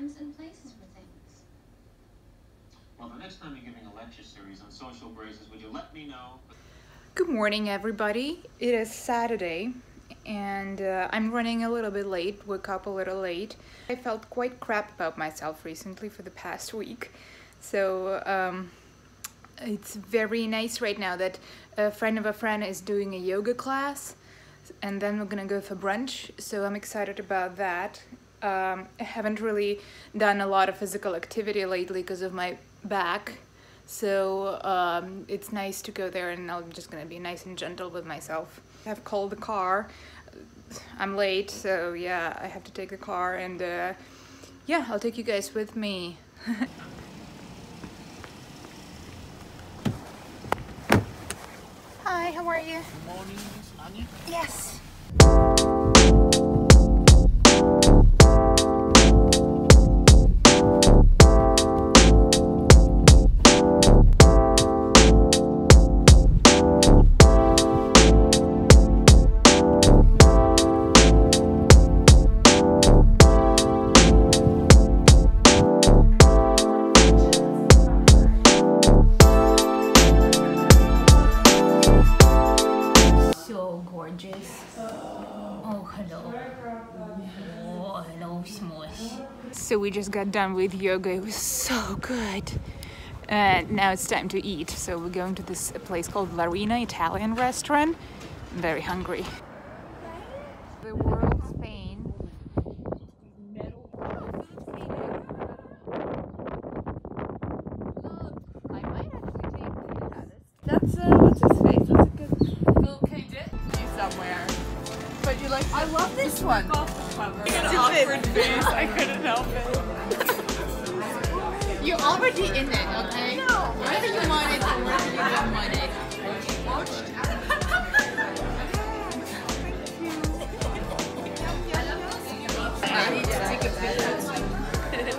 times and places for things. Well, the next time you're giving a lecture series on social braces, would you let me know? Good morning, everybody. It is Saturday, and uh, I'm running a little bit late, woke up a little late. I felt quite crap about myself recently for the past week, so um, it's very nice right now that a friend of a friend is doing a yoga class, and then we're gonna go for brunch, so I'm excited about that. Um, I haven't really done a lot of physical activity lately because of my back so um, it's nice to go there and I'm just gonna be nice and gentle with myself. I've called the car. I'm late, so yeah, I have to take the car and uh, yeah, I'll take you guys with me. Hi, how are you? Good morning, Anya. Yes. Smush. So we just got done with yoga. It was so good. And now it's time to eat. So we're going to this place called Larina Italian restaurant. I'm very hungry. Face. I couldn't help it. You're already in it, okay? No. Whether you want it or whether you don't want it. I need to take a picture.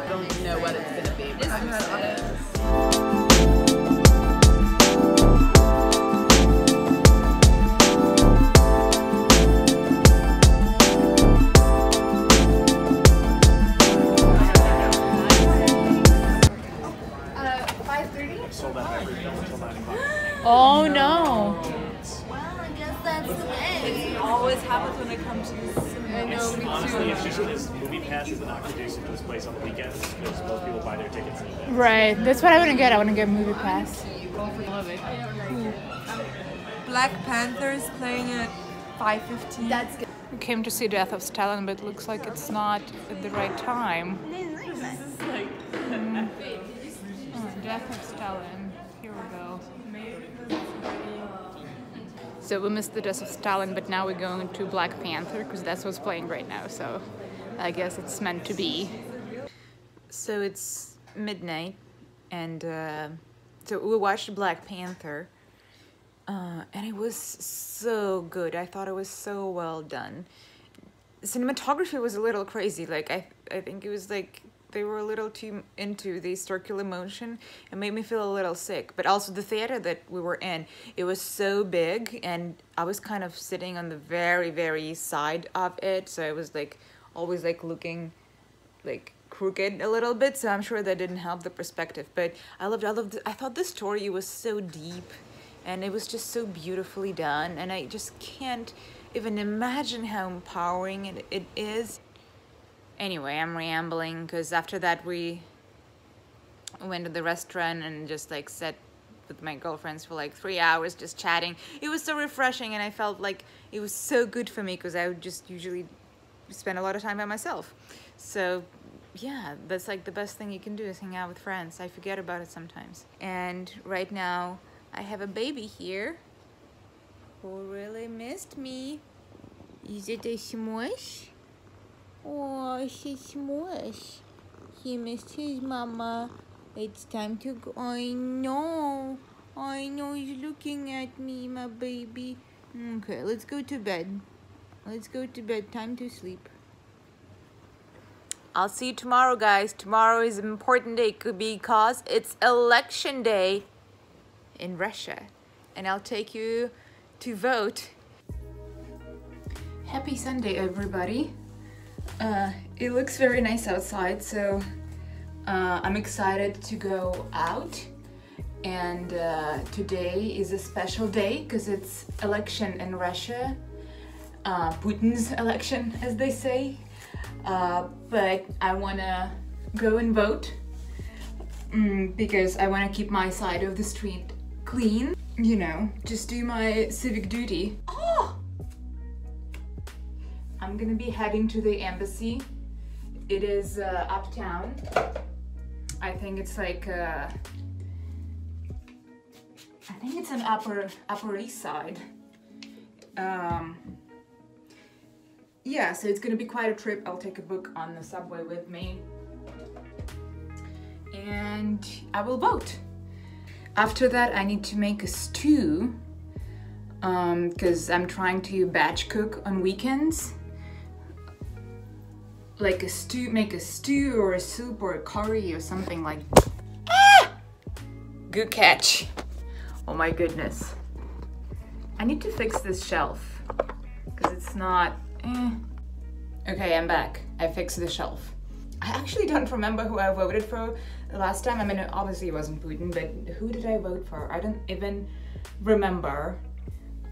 Don't know what it's gonna be. I'm gonna. Oh no! Always happens when it comes to this. I know, me Honestly, it's just because movie passes are not conducive to this place on the weekends because most people buy their tickets in advance. Right, that's what I want to get. I want to get a movie pass. Black Panther is playing at 5:15. That's good. We came to see Death of Stalin, but it looks like it's not at the right time. Mm. Oh, Death of Stalin. So we missed the Death of Stalin, but now we're going to Black Panther because that's what's playing right now. So I guess it's meant to be. So it's midnight, and uh, so we watched Black Panther. Uh, and it was so good. I thought it was so well done. Cinematography was a little crazy. Like I, I think it was like they were a little too into the circular motion. It made me feel a little sick. But also the theater that we were in, it was so big, and I was kind of sitting on the very, very side of it. So I was like always like looking like crooked a little bit so i'm sure that didn't help the perspective but i loved i loved i thought the story was so deep and it was just so beautifully done and i just can't even imagine how empowering it, it is anyway i'm rambling because after that we went to the restaurant and just like sat with my girlfriends for like three hours just chatting. It was so refreshing and i felt like it was so good for me because i would just usually spend a lot of time by myself. So yeah that's like the best thing you can do is hang out with friends. I forget about it sometimes. And right now i have a baby here who really missed me. Is it a smush oh she's smush he missed his mama it's time to go i know i know he's looking at me my baby okay let's go to bed let's go to bed time to sleep I'll see you tomorrow, guys. Tomorrow is an important day because it's election day in Russia. And I'll take you to vote. Happy Sunday, everybody. Uh, it looks very nice outside, so uh, I'm excited to go out. And uh, today is a special day because it's election in Russia, uh, Putin's election, as they say. Uh, but I wanna go and vote mm, because I wanna keep my side of the street clean. You know, just do my civic duty. Oh! I'm gonna be heading to the embassy. It is uh, uptown. I think it's like, uh, I think it's an upper, upper east side. Um, yeah, so it's gonna be quite a trip. I'll take a book on the subway with me. And I will vote. After that, I need to make a stew because um, I'm trying to batch cook on weekends. Like a stew, make a stew or a soup or a curry or something like ah! Good catch. Oh my goodness. I need to fix this shelf because it's not, eh. Okay, I'm back. I fixed the shelf. I actually don't remember who I voted for last time. I mean, obviously it wasn't Putin, but who did I vote for? I don't even remember.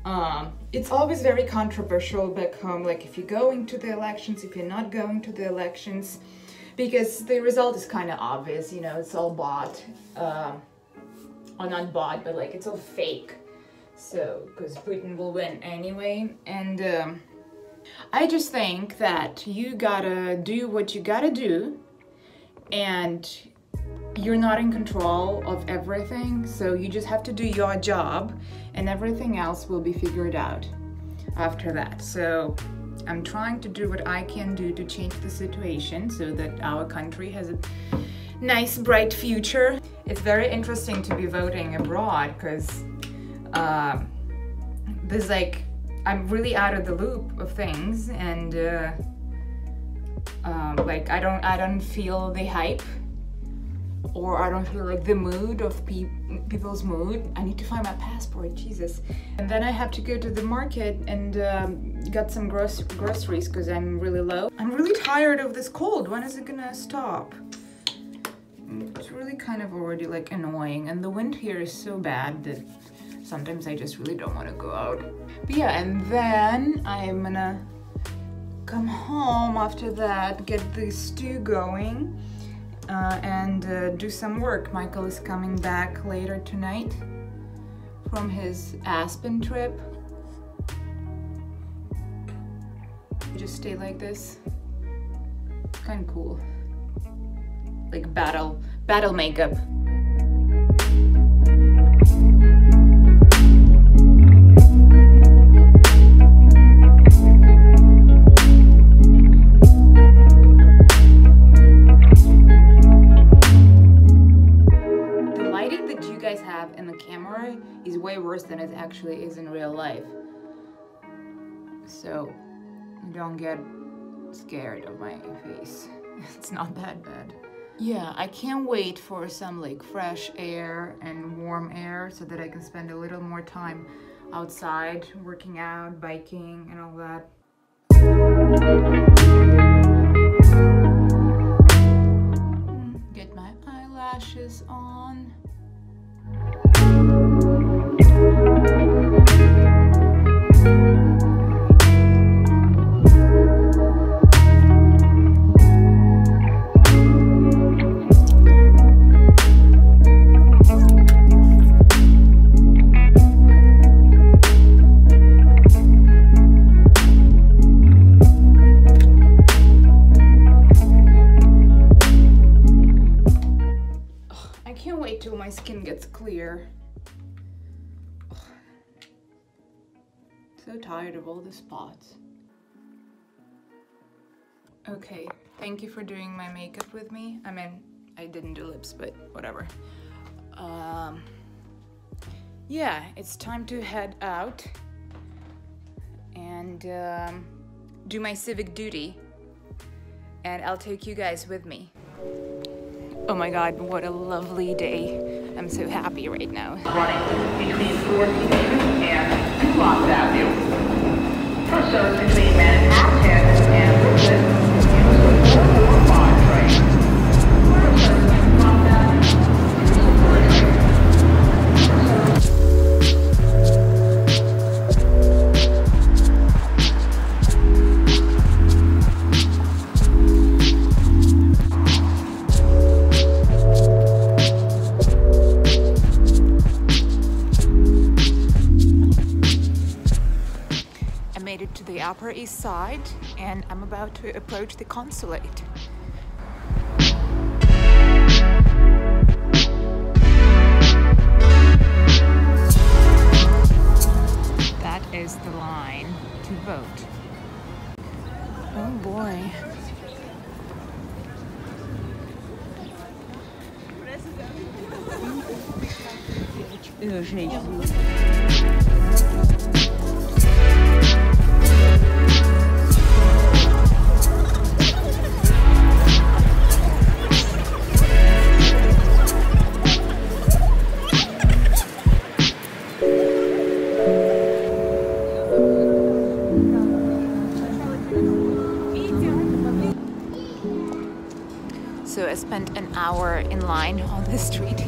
Um, it's always very controversial back home, like if you're going to the elections, if you're not going to the elections, because the result is kind of obvious, you know, it's all bought, um, or not bought, but like it's all fake. So, because Putin will win anyway, and um, I just think that you gotta do what you gotta do, and you're not in control of everything, so you just have to do your job and everything else will be figured out after that. So I'm trying to do what I can do to change the situation so that our country has a nice, bright future. It's very interesting to be voting abroad because uh, there's like, I'm really out of the loop of things and uh, um, like I don't, I don't feel the hype or I don't feel like the mood of pe people's mood. I need to find my passport, Jesus. And then I have to go to the market and um, get some gross groceries because I'm really low. I'm really tired of this cold. When is it gonna stop? It's really kind of already like annoying and the wind here is so bad that sometimes I just really don't want to go out. But yeah, and then I'm gonna come home after that, get the stew going uh, and uh, do some work. Michael is coming back later tonight from his Aspen trip. just stay like this. Kind of cool. Like battle, battle makeup. Worse than it actually is in real life. So don't get scared of my face. It's not that bad. Yeah, I can't wait for some like fresh air and warm air so that I can spend a little more time outside, working out, biking and all that. Tired of all the spots. Okay, thank you for doing my makeup with me. I mean, I didn't do lips, but whatever. Um, yeah, it's time to head out and um, do my civic duty. And I'll take you guys with me. Oh my god, what a lovely day. I'm so happy right now. Running between 14th and Lost Avenue. Also between Manhattan East Side and I'm about to approach the consulate. Hour in line on the street,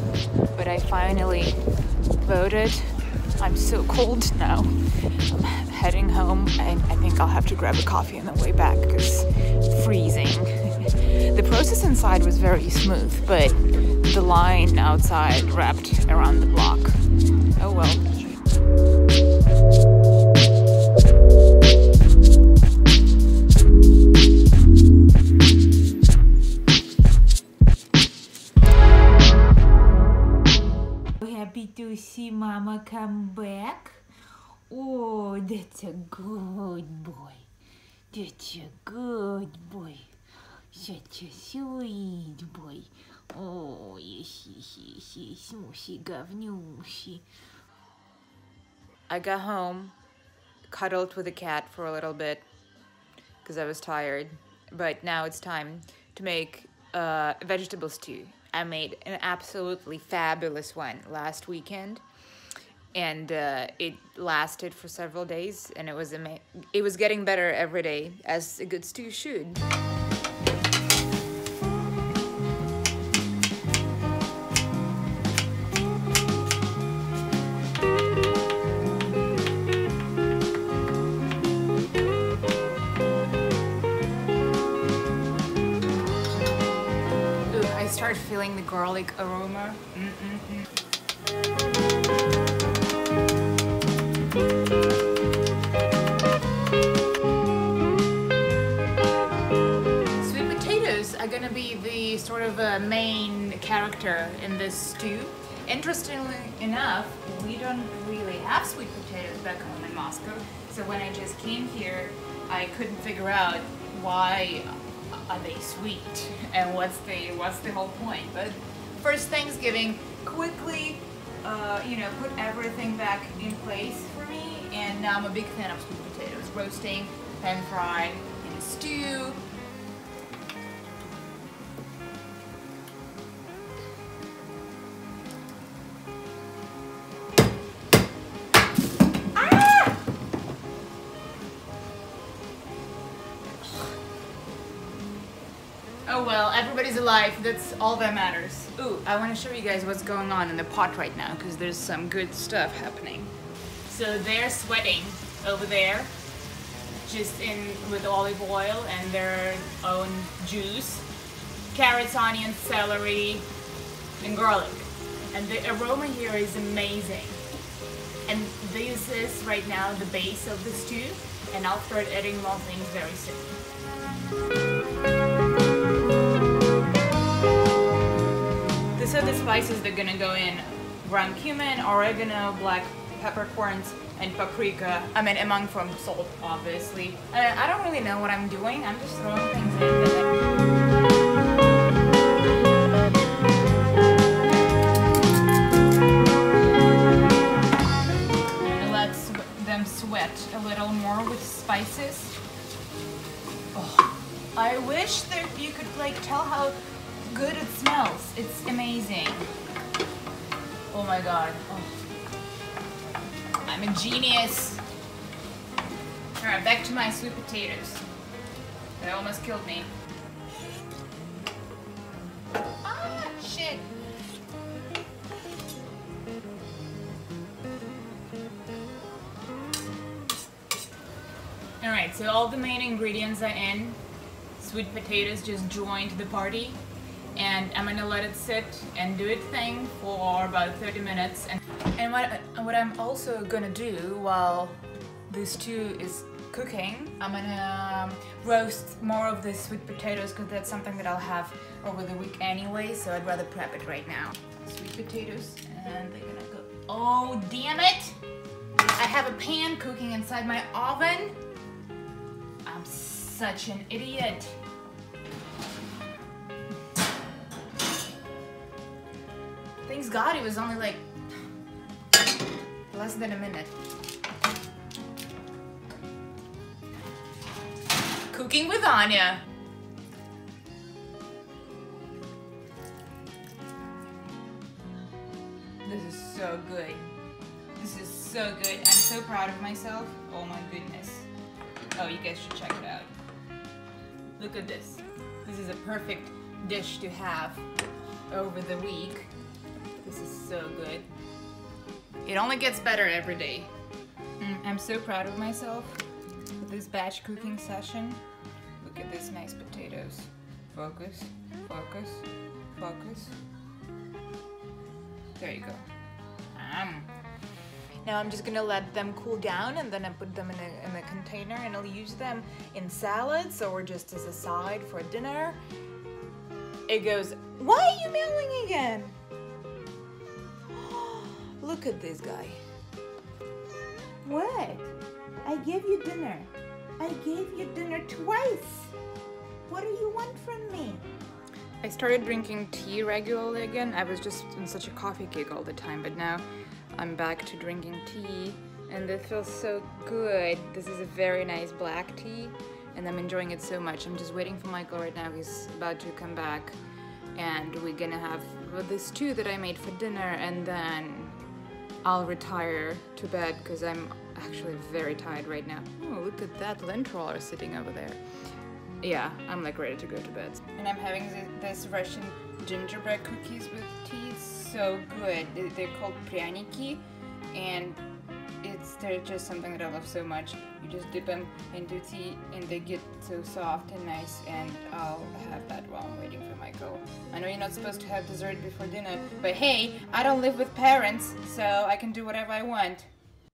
but I finally voted. I'm so cold now. I'm heading home and I think I'll have to grab a coffee on the way back because freezing. the process inside was very smooth, but the line outside wrapped around the block. Oh well. come back? Oh, that's a good boy. That's a good boy. Such a sweet boy. Oh, yes, yes, yes, yes, mushy govnushy. I got home, cuddled with the cat for a little bit because I was tired. But now it's time to make uh, vegetable stew. I made an absolutely fabulous one last weekend and uh, it lasted for several days, and it was ama- it was getting better every day, as a good stew should. I start feeling the garlic aroma. Mm-mm-mm. Sweet potatoes are gonna be the sort of uh, main character in this stew. Interestingly enough, we don't really have sweet potatoes back home in Moscow. So when I just came here, I couldn't figure out why are they sweet and what's the what's the whole point. But first Thanksgiving, quickly, uh, you know, put everything back in place for me, and now I'm a big fan of sweet potatoes, roasting, pan fried in a stew. Alive. That's all that matters. Ooh, I want to show you guys what's going on in the pot right now because there's some good stuff happening. So they're sweating over there, just in with olive oil and their own juice, carrots, onions, celery, and garlic. And the aroma here is amazing. And this is right now the base of the stew, and I'll start adding more things very soon. These are the spices that are gonna go in. Ground cumin, oregano, black peppercorns, and paprika. I mean, among from salt, obviously. Uh, I don't really know what I'm doing. I'm just throwing things in. So all the main ingredients are in. Sweet potatoes just joined the party. And I'm gonna let it sit and do its thing for about 30 minutes. And, and what, what I'm also gonna do while this stew is cooking, I'm gonna um, roast more of the sweet potatoes because that's something that I'll have over the week anyway, so I'd rather prep it right now. Sweet potatoes, and they're gonna go. Oh, damn it! I have a pan cooking inside my oven. Such an idiot. Thanks God it was only like less than a minute. Cooking with Anya. This is so good. This is so good. I'm so proud of myself. Oh my goodness. Oh, you guys should check it out. Look at this. This is a perfect dish to have over the week. This is so good. It only gets better every day. Mm, I'm so proud of myself with this batch cooking session. Look at these nice potatoes. Focus, focus, focus. There you go. Um. Now I'm just gonna let them cool down and then I put them in a, in a container and I'll use them in salads or just as a side for dinner. It goes, why are you meowing again? Look at this guy. What? I gave you dinner. I gave you dinner twice. What do you want from me? I started drinking tea regularly again. I was just in such a coffee kick all the time, but now I'm back to drinking tea and it feels so good. This is a very nice black tea and I'm enjoying it so much. I'm just waiting for Michael right now. He's about to come back and we're gonna have this stew that I made for dinner and then I'll retire to bed because I'm actually very tired right now. Oh, look at that lint roller sitting over there. Yeah, I'm like ready to go to bed. And I'm having this Russian gingerbread cookies with tea so good. They're called pryaniki and it's they're just something that I love so much. You just dip them into tea and they get so soft and nice and I'll have that while I'm waiting for my. I know you're not supposed to have dessert before dinner, but hey, I don't live with parents, so I can do whatever I want.